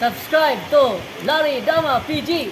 subscribe to Lari Dama PG.